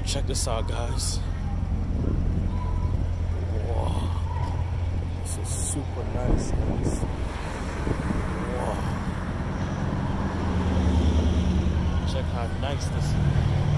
out, check this out, guys. Whoa. This is super nice, guys. Whoa. Check how nice this is.